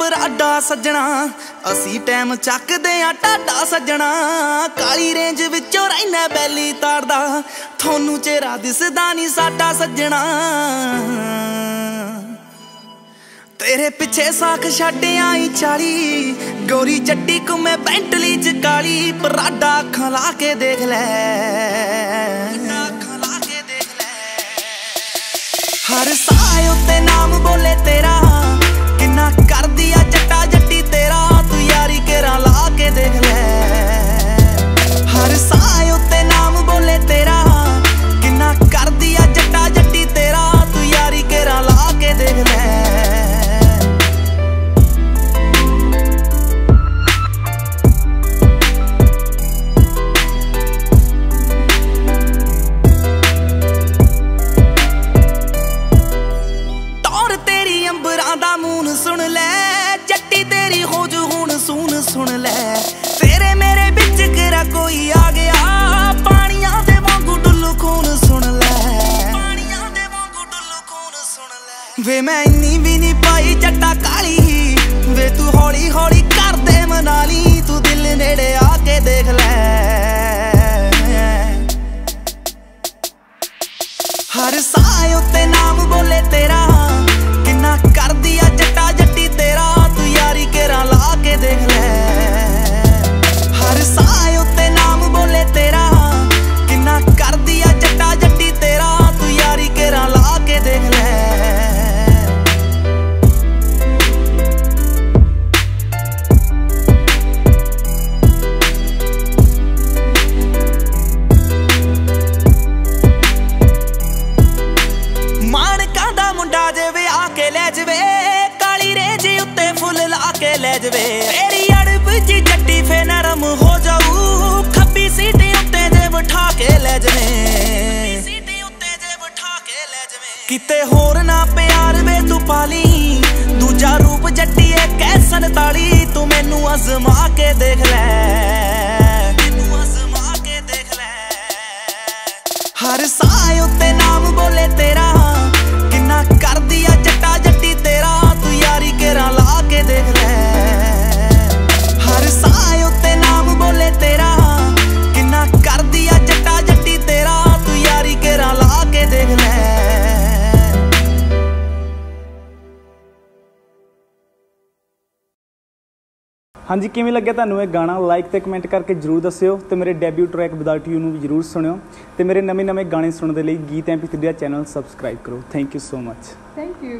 ਬਰਾਡਾ ਸੱਜਣਾ। ਅਸੀਂ ਟਾਈਮ ਚੱਕਦੇ ਆ, ਟਾਡਾ ਸੱਜਣਾ। ਕਾਲੀ ਰੇਂਜ ਵਿੱਚੋਂ ਰਹਿਣਾ ਬੈਲੀ ਤਾਰਦਾ ਤੁਹਾਨੂੰ ਚਿਹਰਾ ਦਿਸਦਾ ਨਹੀਂ ਸਾਡਾ ਸੱਜਣਾ। ਤੇਰੇ ਪਿੱਛੇ ਸਾਖ ਛੱਡ ਆਈ ਚਾਲੀ ਗੋਰੀ ਚੱਟੀ ਕੁਮੇ ਪੈਂਟਲੀ ਚ ਕਾਲੀ। ਬਰਾਡਾ ਅੱਖਾਂ ਲਾ ਕੇ ਦੇਖ ਲੈ। ਦਾ ਮੂਨ ਸੁਣ ਲੈ ਜੱਟੀ ਤੇਰੀ ਹੋ ਜੂ ਹੁਣ ਸੂਨ ਸੁਣ ਲੈ। ਤੇਰੇ ਮੇਰੇ ਵਿੱਚ ਕਿਰਾ ਕੋਈ ਆ ਗਿਆ? ਪਾਣੀਆਂ ਦੇ ਵਾਂਗੂ ਡੁੱਲੂ ਖੂਨ ਸੁਣ ਲੈ। ਪਾਣੀਆਂ ਦੇ ਵਾਂਗੂ ਡੁੱਲੂ ਖੂਨ ਸੁਣ ਲੈ। ਵੇ ਮੈਂ ਇੰਨੀ ਵੀ ਨਹੀਂ ਪਾਈ ਜੱਟਾ ਕਾਲੀ। ਵੇ ਤੂੰ ਹੌਲੀ ਹੌਲੀ ਕਰਦੇ ਮਨਾਲੀ। ਤੂੰ ਦਿਲ ਨੇੜੇ ਆ ਕੇ ਦੇਖ ਲੈ। ਹਰ ਸਾਹ ਉੱਤੇ ਨਾਮ ਬੋਲੇ ਤੇਰਾ ਕਾਲੀ ਉੱਤੇ ਫੁੱਲ ਲਾ ਕੇ ਲੈ ਜਵੇ। ਤੇਰੀ ਅੜਬ ਜੀ ਜੱਟੀ ਫੇ ਨਰਮ ਹੋ ਜਾਊ। ਖੱਬੀ ਸੀਟ ਉੱਤੇ ਜੇ ਬਿਠਾ ਕੇ ਲੈ ਜਵੇ। ਕਿਤੇ ਹੋਰ ਨਾ ਪਿਆਰ ਵੇ ਤੂੰ ਪਾਲੀ। ਦੂਜਾ ਰੂਪ ਜੱਟੀ ਏ ਕੈਸਨ ਤਾਲੀ। ਤੂੰ ਮੈਨੂੰ ਅਜ਼ਮਾ ਕੇ ਦੇਖ ਲੈ। ਮੈਨੂੰ ਅਜ਼ਮਾ ਕੇ ਦੇਖ ਲੈ। ਹਰ ਸਾਹ ਉੱਤੇ ਨਾਮ ਬੋਲੇ ਤੇਰਾ। ਕਿੰਨਾ ਕਰਦੀ ਆ ਹਾਂਜੀ, ਕਿਵੇਂ ਲੱਗਿਆ ਤੁਹਾਨੂੰ ਇਹ ਗਾਣਾ? ਲਾਈਕ ਤੇ ਕਮੈਂਟ ਕਰਕੇ ਜਰੂਰ ਦੱਸਿਓ ਤੇ ਮੇਰੇ ਡੈਬਿਊ ਟਰੈਕ ਵਿਦਆਊਟ ਯੂ ਨੂੰ ਵੀ ਜਰੂਰ ਸੁਣਿਓ ਤੇ ਮੇਰੇ ਨਵੇਂ-ਨਵੇਂ ਗਾਣੇ ਸੁਣਨ ਦੇ ਲਈ ਗੀਤ ਐਮਪੀ3 ਦਾ ਚੈਨਲ ਸਬਸਕ੍ਰਾਈਬ ਕਰੋ। Thank you so much thank you